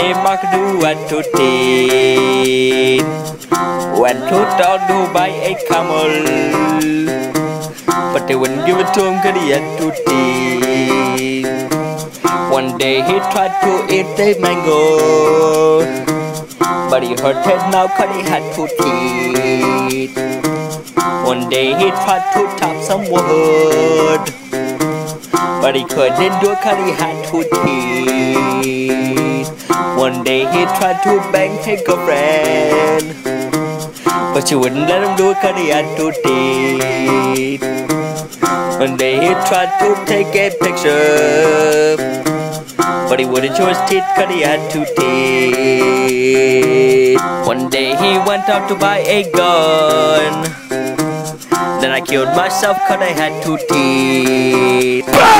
a Mark who had to teeth. Went two town to buy a camel, but they wouldn't give it to him cause he had teeth. One day he tried to eat a mango, but he hurt his mouth cause he had teeth. One day he tried to chop some wood, but he couldn't do it cause he had two teeth. One day he tried to bang his girlfriend, but she wouldn't let him do it cause he had two teeth. One day he tried to take a picture, but he wouldn't show his teeth cause he had two teeth. One day he went out to buy a gun. Then I killed myself cause I had two teeth.